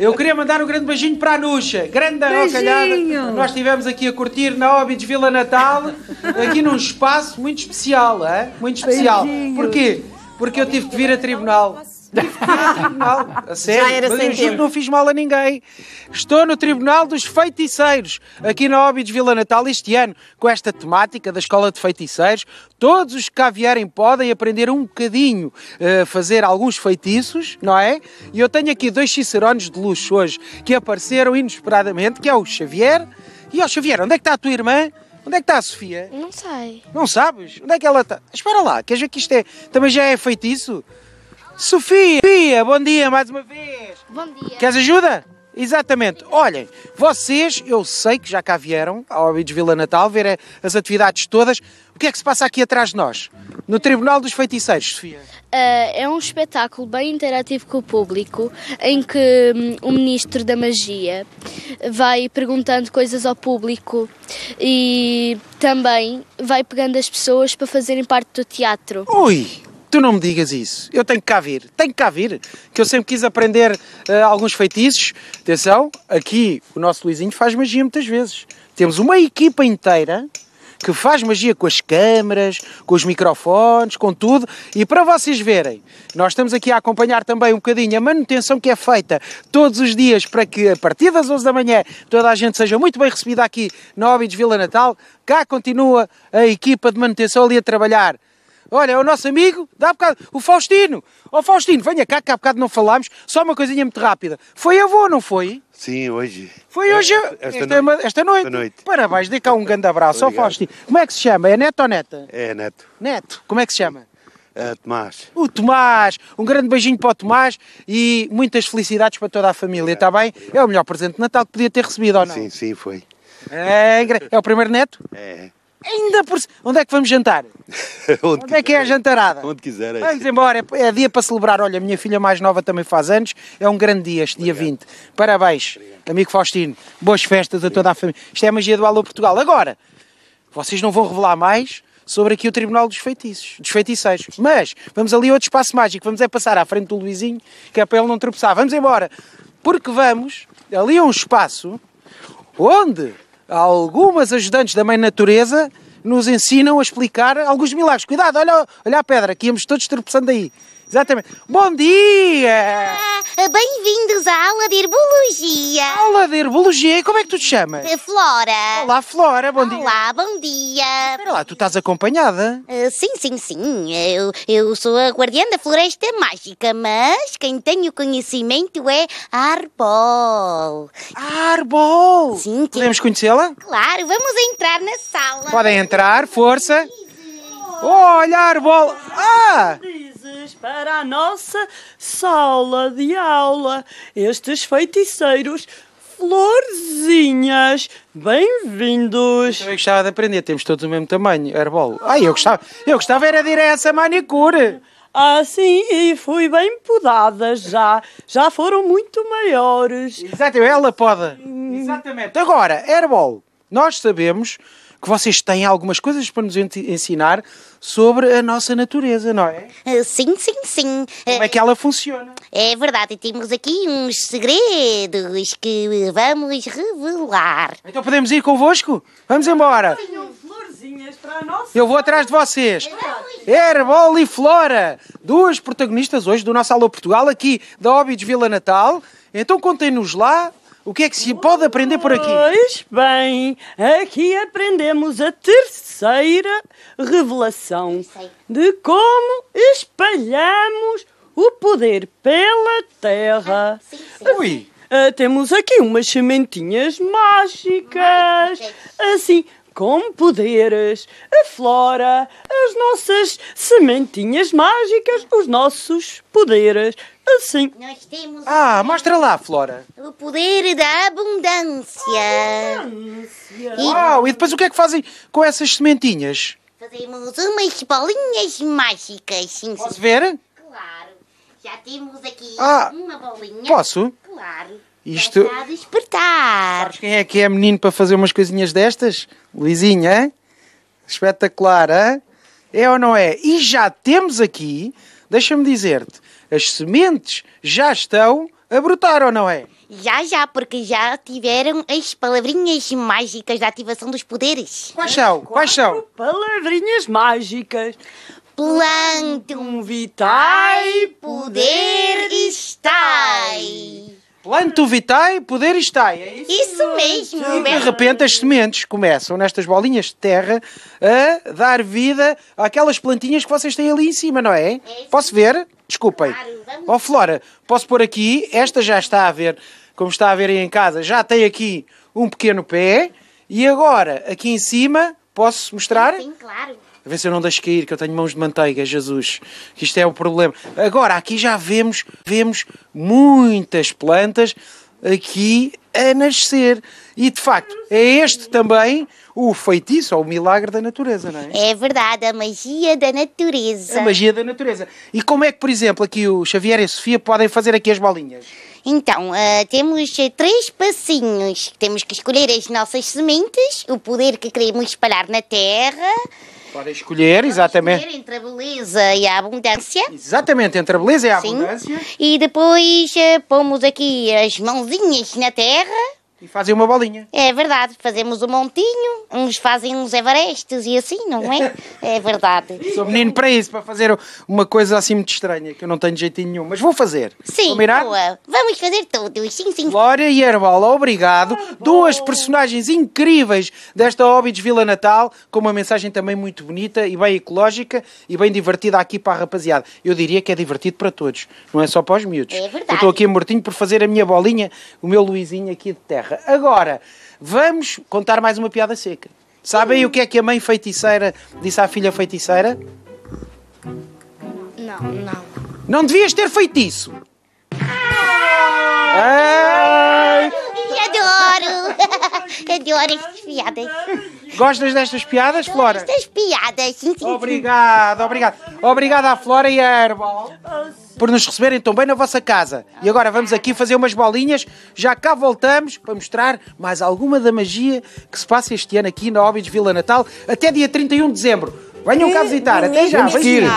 Eu queria mandar um grande beijinho para a Nuxa. Grande avacalhada. Nós estivemos aqui a curtir na Óbidos Vila Natal, aqui num espaço muito especial, é? Muito especial. Beijinhos. Porquê? Porque eu tive que vir a tribunal. Tribunal. A sério, era mas sem eu juro não fiz mal a ninguém. Estou no Tribunal dos Feiticeiros, aqui na Óbidos Vila Natal, este ano, com esta temática da Escola de Feiticeiros. Todos os que cá vierem podem aprender um bocadinho a fazer alguns feitiços, não é? E eu tenho aqui dois cicerones de luxo hoje que apareceram inesperadamente, que é o Xavier. E ó Xavier, onde é que está a tua irmã? Onde é que está a Sofia? Não sei. Não sabes? Onde é que ela está? Espera lá, queres ver que isto é, também já é feitiço? Sofia! Bom dia mais uma vez! Bom dia. Queres ajuda? Exatamente. Olhem, vocês, eu sei que já cá vieram ao Óbidos Vila Natal ver as atividades todas. O que é que se passa aqui atrás de nós? No Tribunal dos Feiticeiros, Sofia. Ah, é um espetáculo bem interativo com o público em que hum, o Ministro da Magia vai perguntando coisas ao público e também vai pegando as pessoas para fazerem parte do teatro. Ui, tu não me digas isso. Eu tenho que cá vir. Tenho que cá vir. Que eu sempre quis aprender eh, alguns feitiços. Atenção, aqui o nosso Luizinho faz magia muitas vezes. Temos uma equipa inteira que faz magia com as câmaras, com os microfones, com tudo. E para vocês verem, nós estamos aqui a acompanhar também um bocadinho a manutenção que é feita todos os dias para que a partir das 11 da manhã toda a gente seja muito bem recebida aqui na Óbidos Vila Natal. Cá continua a equipa de manutenção ali a trabalhar. Olha, é o nosso amigo, dá bocado, o Faustino. Ó Faustino, venha cá, que há bocado não falámos. Só uma coisinha muito rápida. Foi avô, não foi? Sim, hoje. Foi hoje, Esta, esta, esta noite. esta noite. Noite. Parabéns, dê cá um grande abraço. Obrigado. Faustino, como é que se chama? É neto ou neta? É, Neto. Neto, como é que se chama? É, Tomás. O Tomás, um grande beijinho para o Tomás e muitas felicidades para toda a família, está bem? É o melhor presente de Natal que podia ter recebido, ou não? Sim, sim, foi. É, engra- é o primeiro neto? É. Ainda por... Onde é que vamos jantar? Onde, Onde é que é a jantarada? Onde quiser. É. Vamos embora, é- é dia para celebrar. Olha, a minha filha mais nova também faz anos. É um grande dia, este dia 20. Parabéns, amigo Faustino. Boas festas a toda a família. Isto é a magia do Alô Portugal. Agora, vocês não vão revelar mais sobre aqui o Tribunal dos Feitiços, dos Feiticeiros. Mas vamos ali a outro espaço mágico. Vamos é passar à frente do Luizinho, que é para ele não tropeçar. Vamos embora. Porque vamos ali a um espaço onde algumas ajudantes da Mãe Natureza nos ensinam a explicar alguns milagres. Cuidado, olha, olha a pedra, que íamos todos tropeçando aí. Exatamente. Bom dia! Ah, Bem-vindos à aula de herbologia. Aula de herbologia. E Como é que tu te chamas? Ah, Flora. Olá, Flora. Bom dia. Olá, bom dia. Espera lá, tu estás acompanhada? Ah, sim, sim, sim. Eu, eu sou a guardiã da floresta mágica, mas quem tem o conhecimento é Arbol. Arbol! Sim, que- Podemos conhecê-la? Claro, vamos entrar na sala. Podem entrar, força. Olha, Arbol! Ah! Felizes para a nossa sala de aula. Estes feiticeiros, florzinhas, bem-vindos. Eu gostava de aprender, temos todos o mesmo tamanho, Arbol. Ai, eu gostava, eu gostava era de ir a essa manicure. Ah, sim, e fui bem podada já. Já foram muito maiores. Exatamente, ela pode. Exatamente. Agora, Airball, nós sabemos que vocês têm algumas coisas para nos ensinar sobre a nossa natureza, não é? Ah, sim, sim, sim. Como é que ela funciona? É verdade, temos aqui uns segredos que vamos revelar. Então podemos ir convosco? Vamos embora. Tenham florzinhas para a nossa. Eu vou atrás de vocês. Airball e Flora, duas protagonistas hoje do nosso Alô Portugal, aqui da Óbidos Vila Natal. Então contem-nos lá o que é que se pode aprender por aqui. Pois bem, aqui aprendemos a terceira revelação de como espalhamos o poder pela terra. Ui, Ah, temos aqui umas sementinhas mágicas, assim, com poderes. A flora, as nossas sementinhas mágicas, os nossos poderes. Assim. Nós temos ah, mostra lá, Flora. o poder da abundância. Uau, e depois o que é que fazem com essas sementinhas? Fazemos umas bolinhas mágicas. Sim, Posso ver? Claro. Já temos aqui Ah, uma bolinha. Posso? Claro. Isto- está a despertar. Sabes quem é que é menino para fazer umas coisinhas destas? Luizinho, hein? Espetacular, hein? É ou não é? E já temos aqui, deixa-me dizer-te, as sementes já estão a brotar, ou não é? Já, já, porque já tiveram as palavrinhas mágicas da ativação dos poderes. Quais são? Quais são? Palavrinhas mágicas. Plantum vitae, poder estai. Planto vitae, poder estai. É isso? Isso mesmo. E de repente as sementes começam nestas bolinhas de terra a dar vida àquelas plantinhas que vocês têm ali em cima, não é? Posso ver? Desculpem. Claro. Ó Flora, posso pôr aqui, esta já está a ver, como está a ver aí em casa, já tem aqui um pequeno pé e agora aqui em cima, posso mostrar? Sim, claro. A ver se eu não deixo cair, que eu tenho mãos de manteiga, Jesus. Que isto é o problema. Agora, aqui já vemos, vemos muitas plantas aqui a nascer. E, de facto, é este também o feitiço, ou o milagre da natureza, não é? É verdade, a magia da natureza. A magia da natureza. E como é que, por exemplo, aqui o Xavier e a Sofia podem fazer aqui as bolinhas? Então, ah, temos eh, três passinhos. Temos que escolher as nossas sementes, o poder que queremos espalhar na terra. Podem escolher, exatamente. Escolher entre a beleza e a abundância. Exatamente, entre a beleza e a Sim. abundância. E depois eh, pomos aqui as mãozinhas na terra. E fazem uma bolinha. É verdade, fazemos um montinho, uns fazem uns everestes e assim, não é? É verdade. Sou menino para isso, para fazer uma coisa assim muito estranha, que eu não tenho jeitinho nenhum. Mas vou fazer. Sim, Combinado? boa. Vamos fazer todos, sim, sim. Glória e Herbola, obrigado. Duas personagens incríveis desta Óbidos Vila Natal, com uma mensagem também muito bonita e bem ecológica e bem divertida aqui para a rapaziada. Eu diria que é divertido para todos, não é só para os miúdos. É verdade. Eu estou aqui mortinho por fazer a minha bolinha, o meu Luizinho aqui de terra. Agora, vamos contar mais uma piada seca. Sabem o que é que a mãe feiticeira disse à filha feiticeira? Não, não. Não devias ter feito isso! Adoro estas piadas. Gostas destas piadas, Flora? Estas piadas, sim, sim. Obrigado, obrigado. Obrigado à Flora e à Herbal por nos receberem tão bem na vossa casa. E agora vamos aqui fazer umas bolinhas. Já cá voltamos para mostrar mais alguma da magia que se passa este ano aqui na Óbidos Vila Natal até dia 31 de dezembro. Venham cá visitar. Até já. Beijinhos.